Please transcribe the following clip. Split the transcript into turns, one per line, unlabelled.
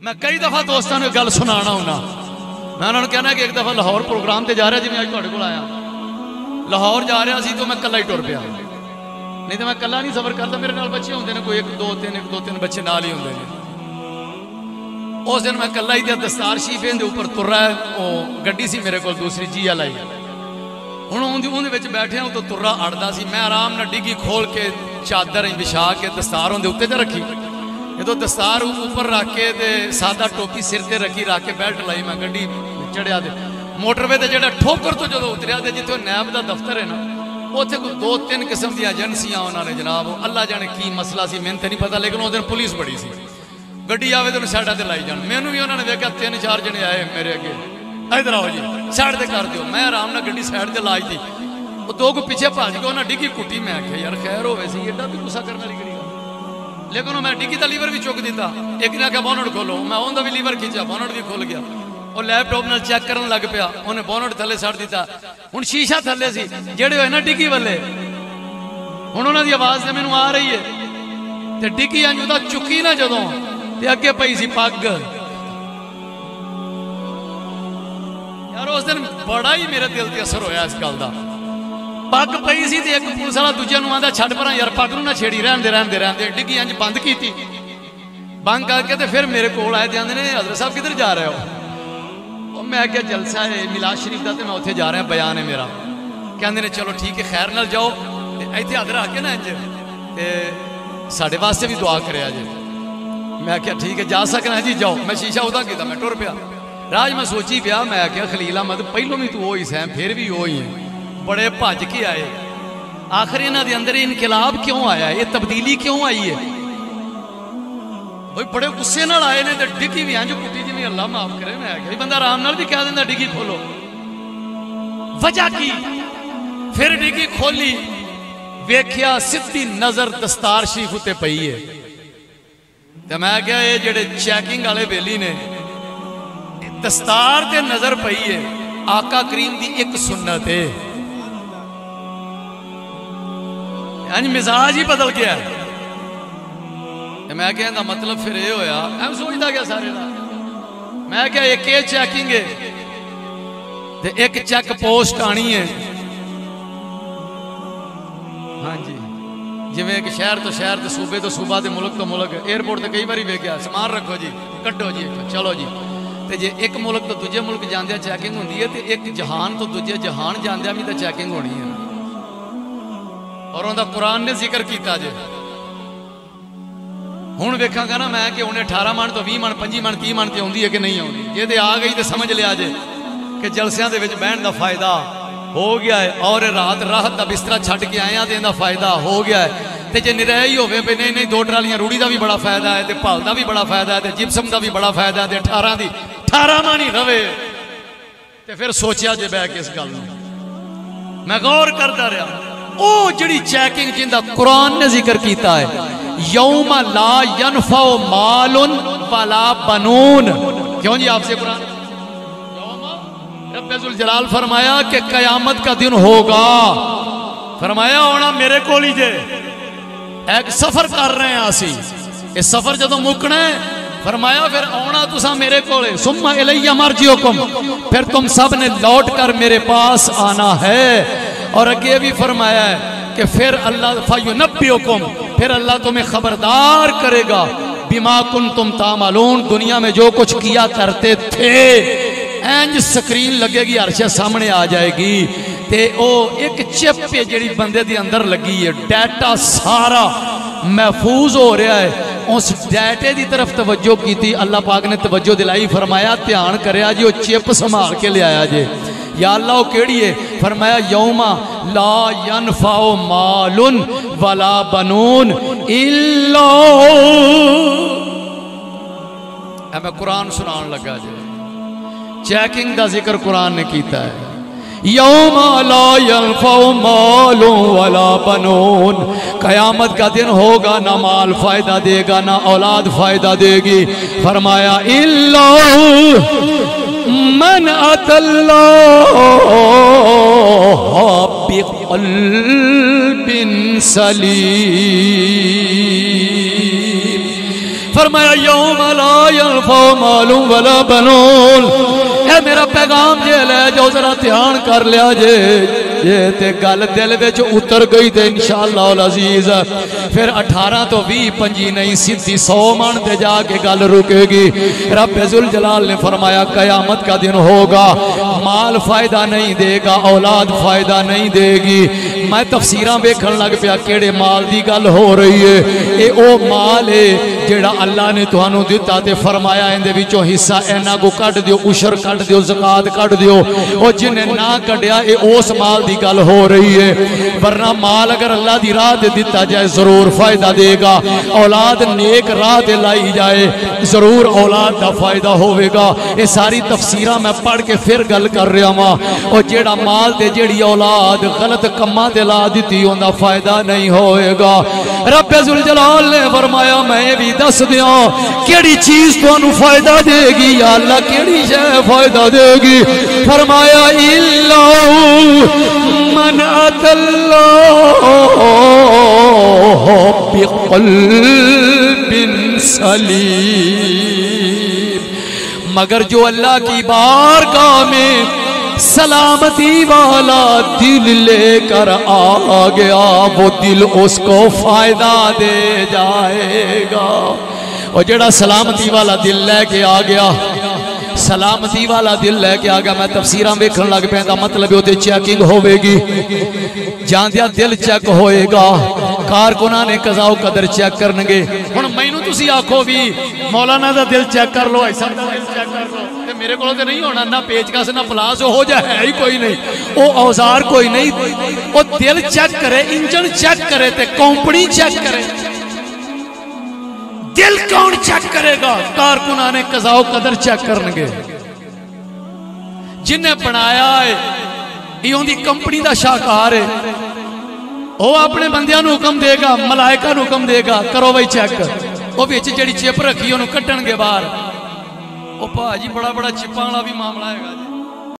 میں کئی دفعہ دوستوں نے گل سنانا ہونا میں انہوں نے کہنا کہ ایک دفعہ لاہور پروگرام تے جا رہا جی میں آج تھوڑے کو آیا لاہور جا رہا سی تو میں کلا ہی ٹر پیا نہیں تو میں کلا نہیں سفر کرتا میرے نال بچے ہوندے نے کوئی ایک دو تین ایک دو تین بچے نال ہی ہوندے نے اس دن میں کلا ہی دستار شیفے دے اوپر تر رہا ہے وہ گڈی سی میرے کو دوسری جی والا ہی ہوں اندر وچ بیٹھے ہوں تو ترا اڑتا سی میں آرام نہ ڈگی کھول کے چادر بچھا کے دستار اندر اتنے تے رکھی جدو دستار اوپر رکھ کے تے سادہ ٹوپی سر تے رکھی رکھ کے بیلٹ لائی میں گڈی چڑھیا تے موٹر وے تے ٹھوکر تو جدو اتریا تے جتھے نیب دا دفتر ہے نا اوتھے کوئی دو تین قسم دی ایجنسیاں انہوں نے جناب اللہ جانے کی مسئلہ سی میں نہیں پتہ لیکن اس دن پولیس بڑی سی گڈی آوے تو سائڈا تے لائی جان مینوں بھی انہوں نے ویکھیا تین چار جنے آئے میرے اگے ادھر آؤ جی سائڈ تے کر دیو میں آرام نال گڈی سائڈ تے لائی تھی وہ دو کو پیچھے بھج گئے انہاں ڈگی کٹی میں آکھیا یار خیر ہوے سی ایڈا بھی غصہ کرنے والی گڑی لیکن میں ڈگی دا لیور بھی چک دیتا ایک نے آخیا بونٹ کھولو میں اون دا بھی لیور کھینچا بونٹ بھی کھول گیا وہ لیپ ٹاپ نال چیک کرن لگ پیا انہیں بونٹ تھلے سٹ دیتا ہن شیشہ تھلے سی جڑے ہوئے نا ڈگی والے ہن انہاں دی آواز تے مینوں آ رہی ہے تے ڈگی انج دا چکی نہ جدوں تے اگے پئی سی پگ یار اس دن بڑا ہی میرے دل تے اثر ہویا اس گل پگ پئی سی تے ایک پولیس والا دوجے نوں آندا چھڈ پراں یار پگ نوں نہ چھیڑی رہن دے رہن دے رہن دے ڈگی انج بند کیتی بند کر کے تے پھر میرے کول آئے تے نے حضرت صاحب کدھر جا رہے ہو او میں کیا جلسہ ہے میلاد شریف دا تے میں اوتھے جا رہا بیان ہے میرا کہندے نے چلو ٹھیک ہے خیر نال جاؤ تے ایتھے حاضر آ کے نا انج تے ساڈے واسطے بھی دعا کریا جی میں کیا ٹھیک ہے جا سکنا جی جاؤ میں شیشہ ادا کیتا میں ٹر پیا راج میں سوچی پیا میں کیا خلیل احمد پہلو بھی تو وہی سیں پھر بھی وہی ہیں بڑے بھج کے آئے۔ آخر انہوں دے اندر انقلاب کیوں آیا؟ ہے یہ تبدیلی کیوں آئی ہے؟ بھائی بڑے غصے نال آئے نے تے ڈگی بھی انج کٹی جی اللہ معاف کرے۔ میں کہ جی، بندہ آرام نال بھی کہہ دیندا ڈگی کھولو۔ وجہ کی؟ پھر ڈگی کھولی۔ ویکھیا سیدھی نظر دستار شریف تے پئی ہے۔ تے میں کہا یہ جڑے چیکنگ والے بیلی نے، دستار تے نظر پئی ہے۔ آقا کریم دی ایک سنت ہے۔ یعنی مزاج ہی بدل گیا ہے میں کہا دا مطلب پھر یہ ہویا ہم سوچتا گیا سارے دا میں کہا ایک یہ چیکنگ ہے تے ایک چیک پوسٹ آنی ہے ہاں جی جویں ایک شہر تو شہر تے صوبے تو صوبہ تے ملک تو ملک ایئرپورٹ تے کئی باری ویکھیا سامان رکھو جی کٹو جی چلو جی تے جے ایک ملک تو دوجے ملک جاندیا چیکنگ ہوندی ہے تے ایک جہان تو دوجے جہان جاندیا بھی تے چیکنگ ہونی ہے اور اوندا قرآن نے ذکر کیتا جے۔ ہن ویکھاں گا نا میں کہ انہیں 18 من تو 20 من 25 من 30 من تے ہوندی ہے کہ نہیں ہوندی جے تے آ گئی تے سمجھ لیا جے کہ جلسیاں دے وچ بہن دا فائدہ ہو گیا ہے۔ اور رات راحت دا بستر چھڈ کے آیا تے دا فائدہ ہو گیا ہے۔ تے جے نرے ہی ہوے پے نہیں نہیں، دو ٹرالیاں روڑی دا بھی بڑا فائدہ ہے، تے پھل دا بھی بڑا فائدہ ہے، تے جپسم دا بھی بڑا فائدہ ہے، تے 18 دی 18 مانی روے تے پھر سوچیا جے بیٹھ کے اس گل میں غور کرتا رہا۔ او جڑی چیکنگ جندا قرآن نے ذکر کیتا ہے، یوم لا ینفع مال ولا بنون۔ کیوں جی آپ سے قرآن؟ رب جلال فرمایا کہ قیامت کا دن ہوگا۔ فرمایا ہونا میرے کو لیجے ایک سفر کر رہے ہیں آسی۔ اس سفر جدو مکنا ہے، فرمایا پھر اونا تسا میرے کولے ثم الیہ مرجیکم پھر تم سب نے لوٹ کر میرے پاس آنا ہے۔ اور اگے بھی فرمایا ہے کہ پھر اللہ فینبئکم پھر اللہ تمہیں خبردار کرے گا، بما کنتم تعملون، دنیا میں جو کچھ کیا کرتے تھے۔ اینج سکرین لگے گی، عرشہ سامنے آ جائے گی۔ تے او ایک چپ پہ جڑی بندے دی اندر لگی ہے، ڈیٹا سارا محفوظ ہو رہا ہے۔ اس ڈیٹے دی طرف توجہ کی تھی اللہ پاک نے توجہ دلائی، فرمایا، دھیان کریا جی وہ چپ سنبھال کے لے آیا جی یا اللہ، وہ کیڑی ہے؟ فرمایا، یوما لا ینفع مال ولا بنون الا اے میں قرآن سنان لگا جی۔ چیکنگ دا ذکر قرآن نے کیتا ہے۔ یوم لا ینفع مال ولا بنون۔ قیامت کا دن ہوگا، نہ مال فائدہ دے گا، نہ اولاد فائدہ دے گی۔ فرمایا، الا من ات اللہ بقلب سلیم۔ فرمایا، یوم لا ینفع مال ولا بنون۔ اے میرا پیغام جے، لے جو ذرا دھیان کر لیا جے۔ یہ تے گل دل وچ اتر گئی تے انشاءاللہ العزیز۔ پھر 18 تو 20 پنجی نہیں، سیدھی 100 من تے جا کے گل رکے گی۔ رب ذوالجلال نے فرمایا، قیامت کا دن ہوگا۔ مال فائدہ نہیں دے گا، اولاد فائدہ نہیں دے گی۔ میں تفسیراں ویکھن لگ پیا، کیڑے مال دی گل ہو رہی ہے۔ اے او مال ہے جیڑا اللہ نے تانوں دتا تے فرمایا اندے وچوں حصہ اینا کو کڈ دیو، عشر کڈ دیو، زکات کڈ دیو۔ او جن نے نہ کڈیا، اے اس مال دی گل ہو رہی ہے، ورنہ مال اگر اللہ دی راہ تے دتا جائے، ضرور فائدہ دے گا۔ اولاد نیک راہ تے لائی جائے، ضرور اولاد دا فائدہ ہوے گا۔ اے ساری تفسیراں میں پڑھ کے پھر گل کر رہا ہاں۔ او جیڑا مال تے جیڑی اولاد غلط کماں تے لا دتی اوندا فائدہ نہیں ہوئے گا۔ رب ذوالجلال نے فرمایا، میں یہ بھی دس دیاں، کیڑی چیز تو تانوں فائدہ دے گی؟ یا اللہ، کیڑی شے فائدہ دے گی؟ فرمایا الا من ات اللہ بقلب سلیم مگر جو اللہ کی بارگاہ میں سلامتی والا دل لے کر آ گیا، وہ دل اس کو فائدہ دے جائے گا۔ اور جڑا سلامتی والا دل لے کے آ گیا سلامتی والا دل لے کے آ گیا۔ میں تفسیراں ویکھن لگ پیا مطلب اوتے چیکنگ ہوے گی۔ جاندیا دل چیک ہوئے گا۔ کارکناں نے قضا و قدر چیک کرنگے ہن مینوں تسی آکھو بھی مولانا دا دل چیک کر لو، ایسا دل چیک کر لو۔ میرے کولوں تے نہیں ہونا، نہ پیچ کس، نہ پلاس، ہو جائے، ہے ہی کوئی نہیں۔ او اوزار کوئی نہیں۔ او دل چیک کرے، انجن چیک کرے، تے کمپنی چیک کرے۔ دل کون چیک کرے گا؟ کارکناں نے قضا و قدر چیک کرنگے۔ جن نے بنایا ہے یہ دی کمپنی دا شاہکار ہے۔ وہ اپنے بندیاں نو حکم دے گا، ملائکہ نو حکم دے گا، کرو بھائی چیک وہ وچ جڑی چپ رکھی انہوں کٹن گے باہر۔ وہ بھاجی بڑا بڑا چپاں والا بھی معاملہ ہے۔ گا جی